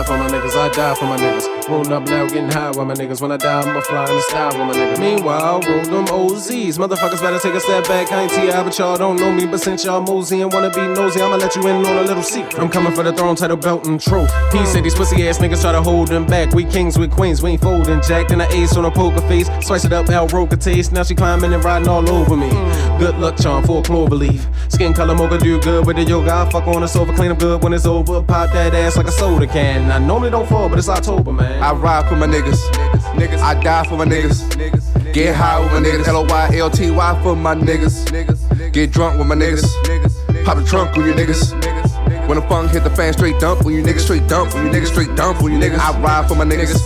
niggas. I die for my niggas. Rolled up now, getting high with my niggas. When I die, I'ma fly in the style with my niggas. Meanwhile, roll them OZs. Motherfuckers better take a step back. I ain't T.I., but y'all don't know me. But since y'all mosey and wanna be nosy, I'ma let you in on a little secret. I'm coming for the throne, title, belt, and trophy. He said these pussy ass niggas try to hold them back. We kings we queens, we ain't folding jack. Then the ace on a poker face. Slice it up, how Roca taste. Now she climbing and riding all over me. Hmm. Good luck charm for a clover leaf. Skin color mocha do good with the yoga. I fuck on the sofa, clean up good when it's over. Pop that ass like a soda can. I normally don't fall, but it's October, man. I ride for my niggas. Niggas. I die for my niggas. Get high with my niggas. L O Y L T Y for my niggas. Get drunk with my niggas. Pop the trunk with your niggas. When the funk hit the fan, straight dump when you niggas straight dump when you niggas straight dump when you niggas. I ride for my niggas.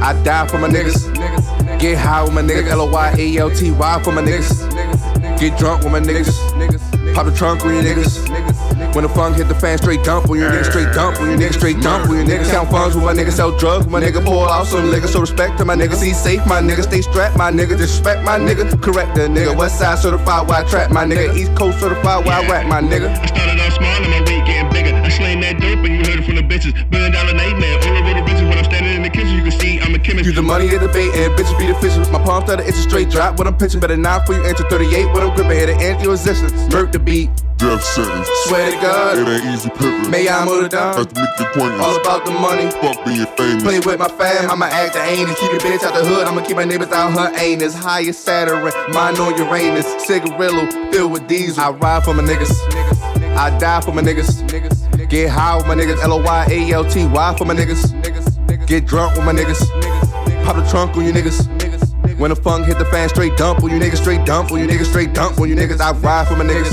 I die for my niggas. Get high with my niggas. L O Y A L T Y for my niggas. Get drunk with my niggas. Pop the trunk with your niggas. When the funk hit the fan, straight dump when your niggas straight dump when your niggas straight dump when your niggas count funds with my niggas sell drugs, my nigga pull out some liquor. So respect to my niggas, see safe, my nigga stay strapped, my nigga disrespect my nigga, correct the nigga. West side certified, I trap my nigga. East Coast certified, I rap my nigga. I started off small and my weight getting bigger. I slang that dope and you heard it from the bitches. Billion dollar nightmare, all over the bitches. When I'm standing in the kitchen, you can see I'm a chemist. Use the money the bait and bitches be the fishes. My palm started, it's a straight drop. When I'm pitching, better not for you. Enter 38 when I'm gripping, hit an anti-resistance. Murk the beat. Death sentence. Swear to God. It ain't easy pimping. May I move down? Have to make your point. All about the money. Fuck being famous. Play with my fam, I'ma act the anus. Keep your bitch out the hood, I'ma keep my neighbors out her anus. High as Saturn, mine on Uranus. Cigarillo filled with diesel. I ride for my niggas. I die for my niggas. Get high with my niggas. L O Y A L T Y for my niggas. Get drunk with my niggas. Pop the trunk on you niggas. When the funk hit the fan, straight dump. on you niggas straight dump. on you niggas straight dump. on you niggas, I ride for my niggas.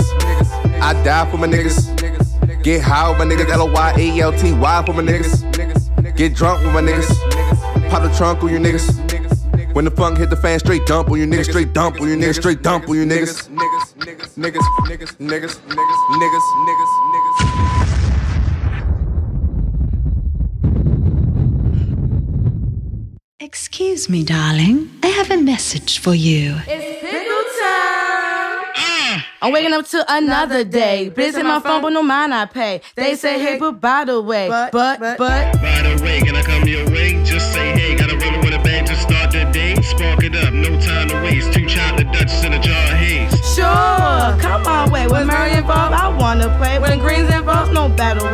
I die for my niggas. Get high with my niggas. L O Y A L T Y for my niggas. Get drunk with my niggas. Pop the trunk on you niggas. When the funk hit the fan, straight dump. on you niggas straight dump. on you niggas straight dump. on you niggas. Niggas, niggas, niggas, niggas, niggas, niggas, niggas, niggas. Excuse me, darling. I have a message for you. It's pickle time. Mm. I'm waking up to another day. Busy my phone, but no mind I pay. They say, hey, but by the way, but, but, but. By the way, can I come your way? Just say hey, got a rubber with a bang to start the day. Spark it up, no time to waste. Two chocolate Dutchess in a jar of haze. Sure, come on, way. When Murray involved, I wanna play. When Green's involved, no battle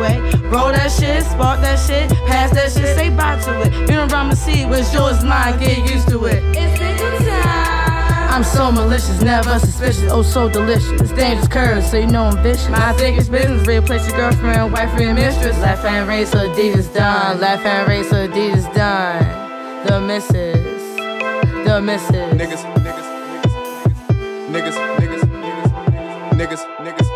way. Roll that shit, spark that shit, pass that shit, say bye to it. You don't rhyme to see what's yours, mine, get used to it. It's the time. I'm so malicious, never suspicious, oh so delicious. Dangerous curves, so you know I'm vicious. My biggest business, replace your girlfriend, wife, and mistress. Laugh and raise her deed is done. Laugh and raise her deed is done. The missus, the missus. Niggas, niggas, niggas, niggas, niggas, niggas, niggas. niggas.